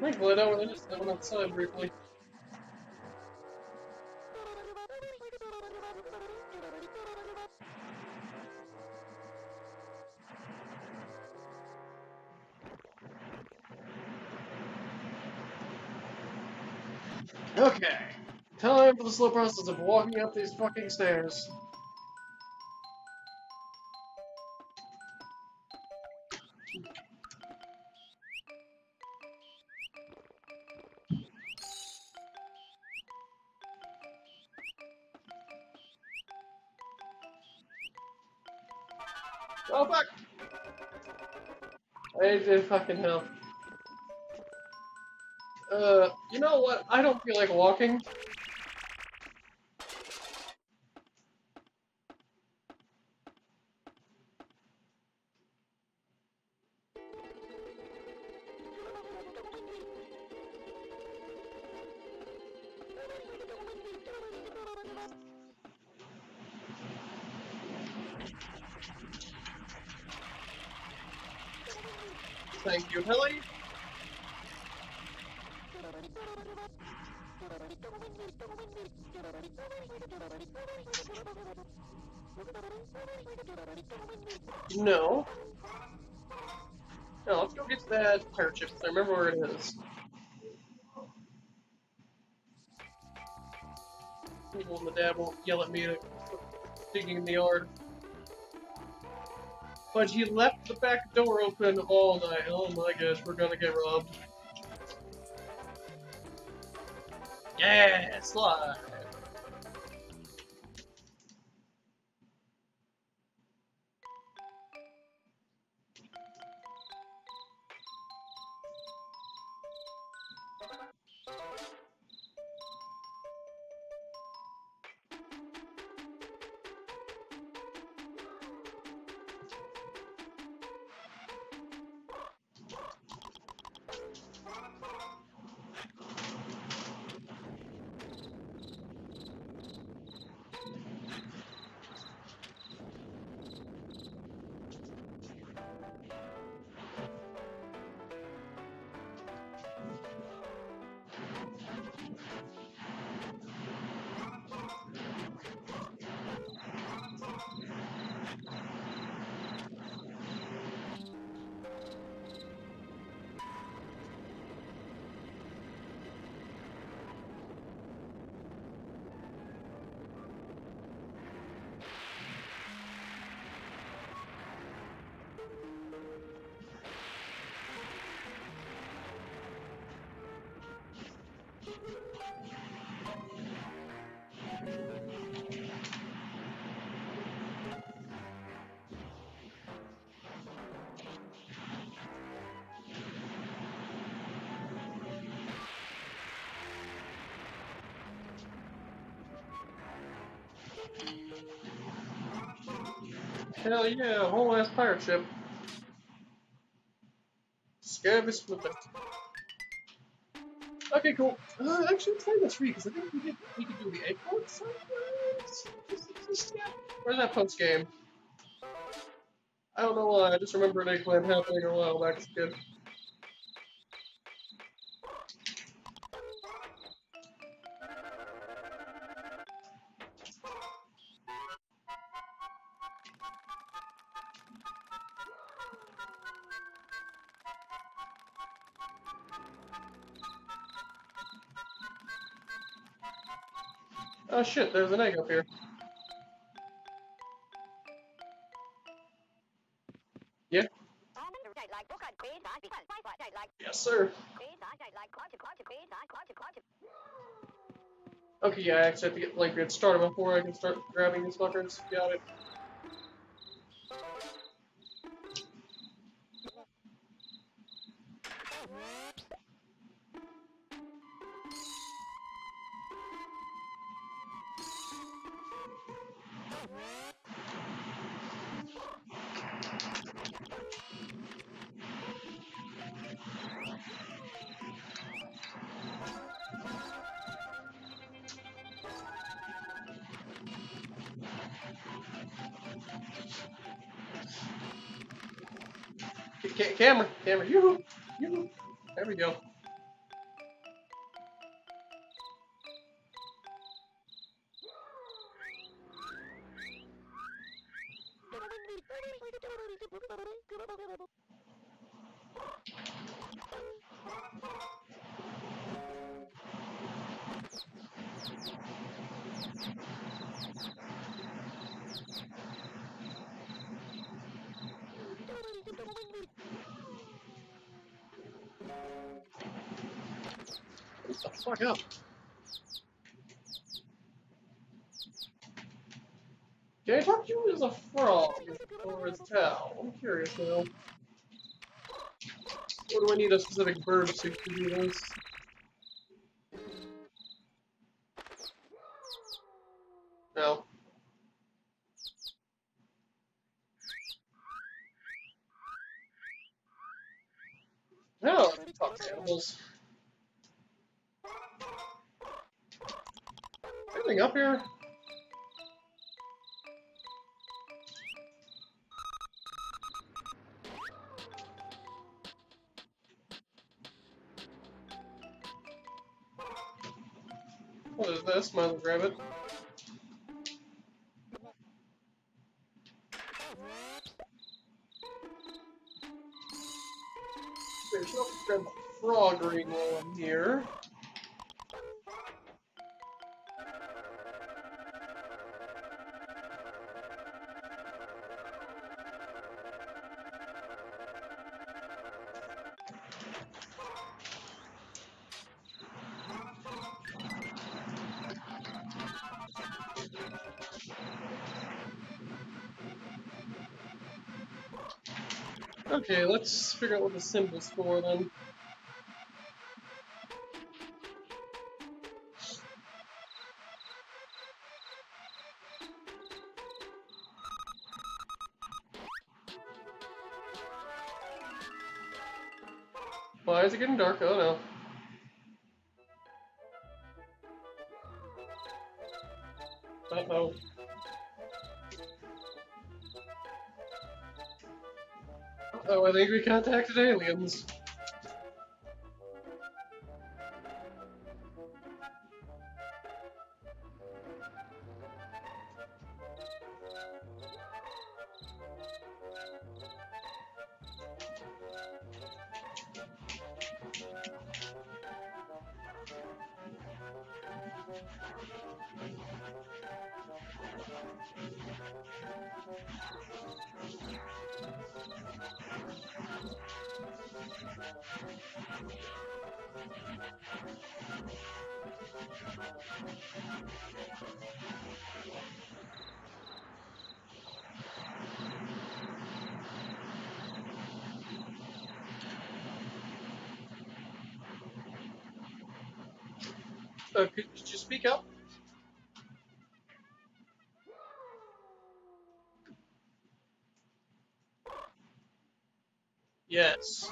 Thankfully, I went, I just went outside briefly. Okay. Time for the slow process of walking up these fucking stairs. Oh fuck! I did fucking hell. Uh, you know what? I don't feel like walking. No. No, let's go get that pirate ship. I remember where it is. People and the dad won't yell at me to digging in the yard. But he left the back door open all night. Oh my gosh, we're gonna get robbed. Yeah, slide. Hell yeah, whole ass pirate ship. Scabby Splitter. Okay, cool. Uh, actually, play this read because I think we could we could do the airport somewhere. Where's that post game? I don't know why. I just remember an eggplant happening a while back as a kid. Shit, there's an egg up here. Yeah? Yes, sir. Okay, yeah, I actually have to get like get started before I can start grabbing these fuckers. Got it. Camera, camera, yoo-hoo. There we go. What the fuck up? You as a frog or as Tao? I'm curious now. Or do I need a specific bird to do this? No. No, talk to animals. Anything up here? What is this? Might as well grab it. There's no frog ring while I'm here. Okay, let's figure out what the symbol's for then. Why is it getting dark? Oh no. Uh-oh. Oh, I think we contacted aliens. Uh, could, could you speak up? Yes.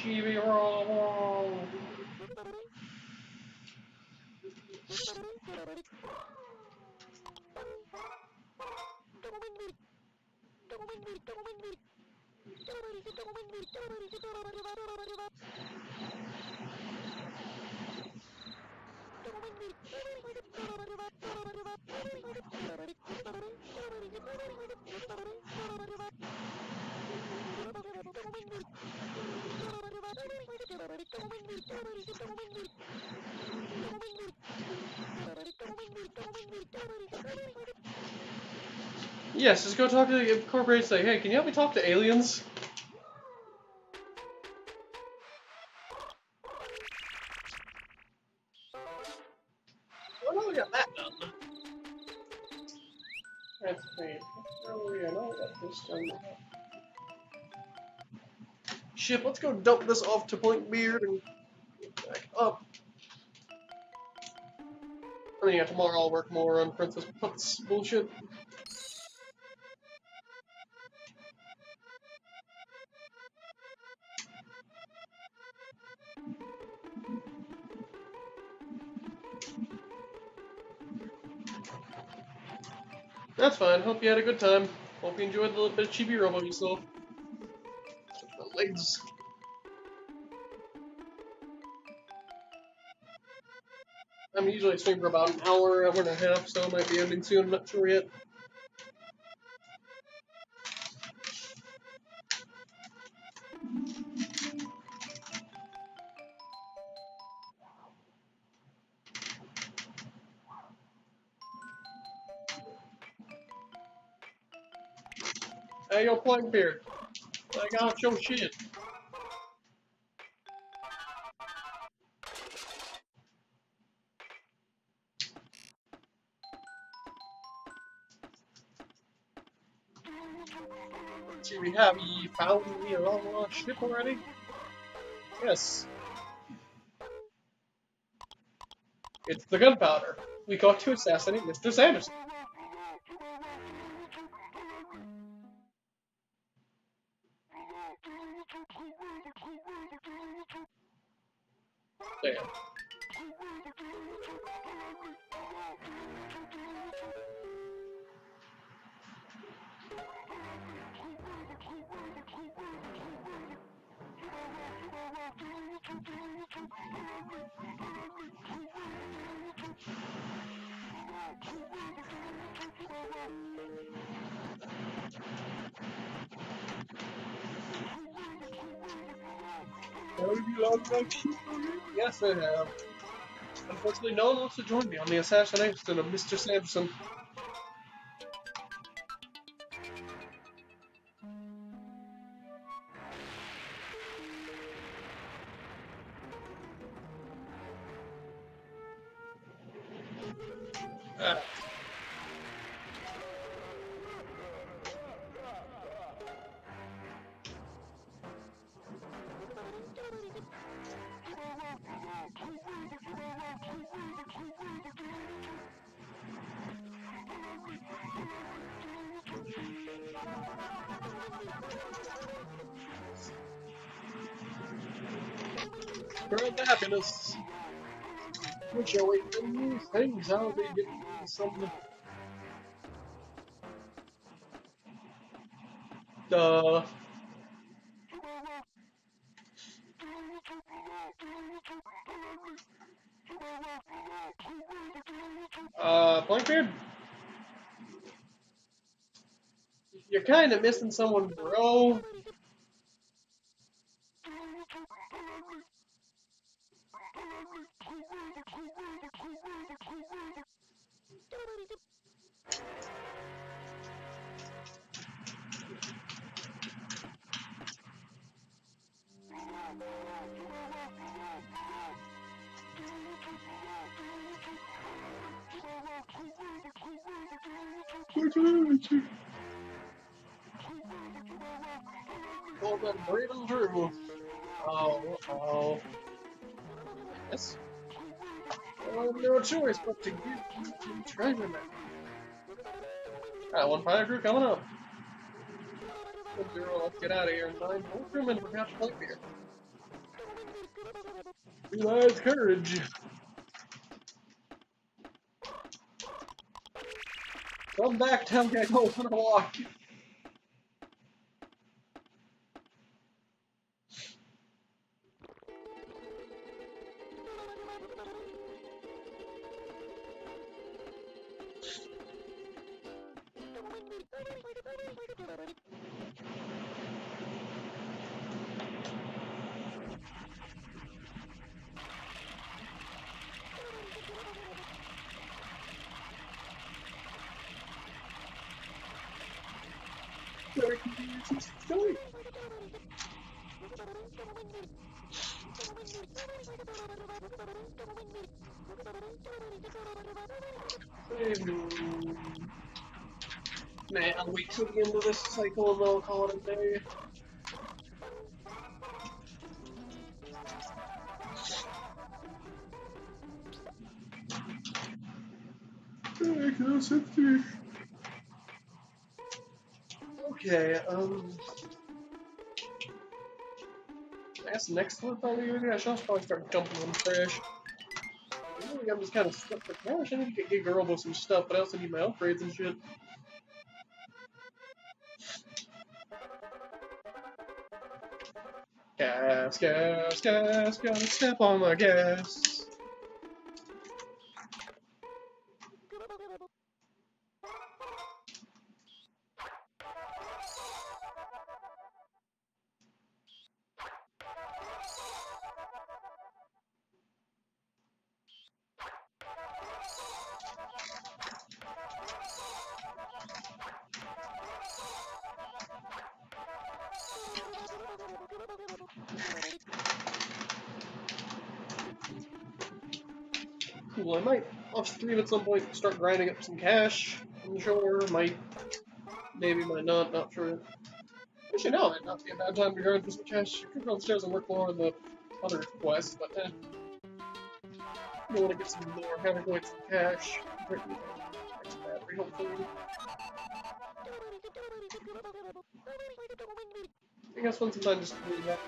Chibi roll. Yes, just go talk to the corporation. Say, hey, can you help me talk to aliens? Well, we got that ah. done. That's great. Oh yeah, now we got this done. Shit, let's go dump this off to Point Beard and back up. Mean, yeah, tomorrow I'll work more on Princess Putz bullshit. That's fine. Hope you had a good time. Hope you enjoyed the little bit of chibi robo you I'm usually stream for about an hour, hour and a half, so it might be ending soon. I'm not sure yet. Hey, yo, Plankbeard. I got your shit. We have you found a long lost ship already? Yes. It's the gunpowder. We got to assassinate Mr. Sanderson. Have you logged Yes, I have. Unfortunately, no one wants to join me on the assassination of Mr. Sampson. Burn the happiness. We shall wait for new things. I'll be getting some. Duh. Uh, Plankbeard? You're kind of missing someone, bro. Hold on, breathing through. Oh, oh. Yes. Oh, no choice but to give you some treasure now. Alright, one fire crew coming up. Zero, let's get out of here. Nine more crewmen forgot to play beer. Realize courage. Come back, I go on a walk. Man, I'll wait till the end of this cycle and then I'll call it a day. Okay, um. I guess next one probably I should probably start dumping on trash. I think I'm just kind of stuck for cash. I need to get, get Girl some stuff, but I also need my upgrades and shit. Gas, gas, gas, gotta step on the gas. Cool, I might off stream at some point start grinding up some cash. I'm sure, might, maybe, might not, not sure. Actually, no, it not be a bad time to grind for some cash. You could go upstairs and work more on the other quests, but eh. You want to get some more having points and cash. Battery, hopefully. I guess I'm done, just do that.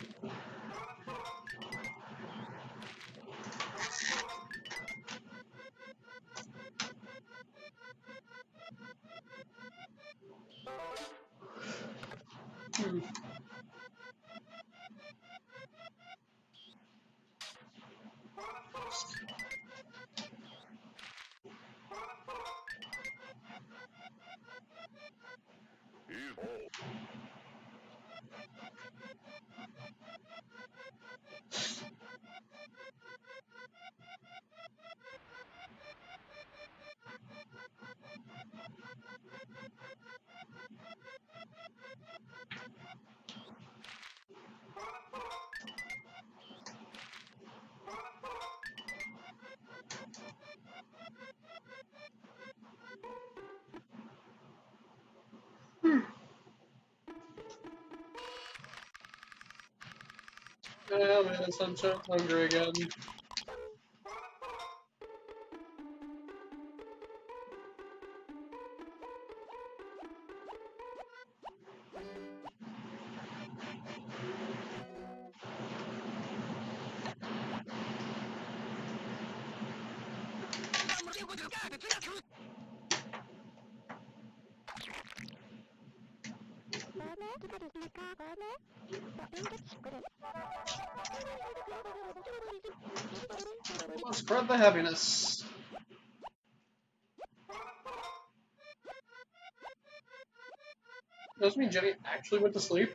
Hmm. Yeah, man, I'm so hungry again. Spread the heaviness. Does mean Jenny actually went to sleep?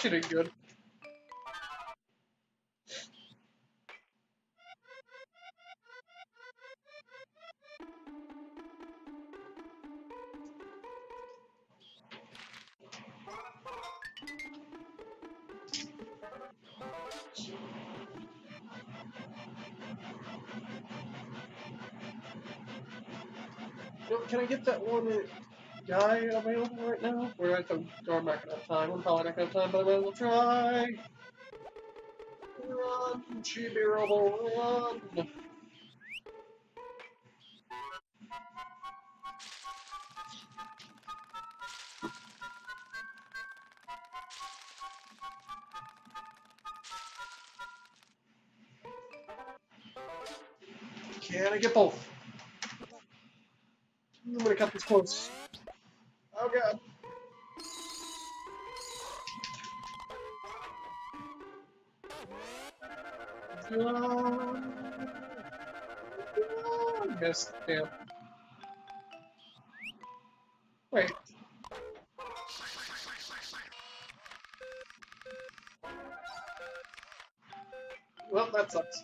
She did good. Time. I'm probably not gonna have time, but well try. Run, Chibi Robo, run! Can I get both? I'm gonna cut this close. Damn. Wait. Well, that sucks.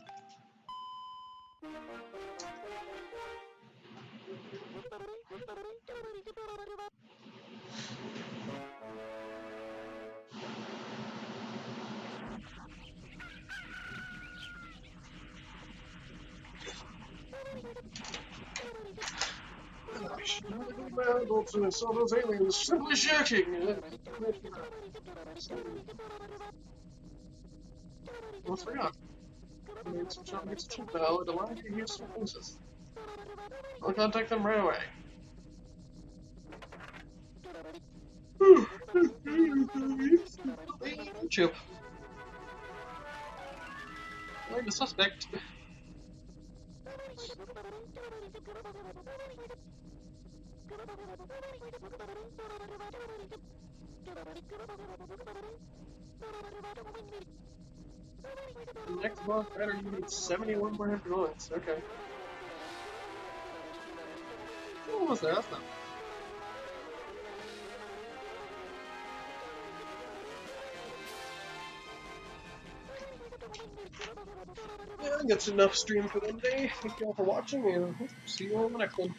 To saw those aliens simply shaking. What's going on? I mean, some shop gets a now, it allows you to use some places. I'll contact them right away. Chip. Find the suspect. Next month, better you need 71 more influence. Okay. Almost there, that's not Yeah, that's enough stream for the day. Thank you all for watching, and see you on the next one.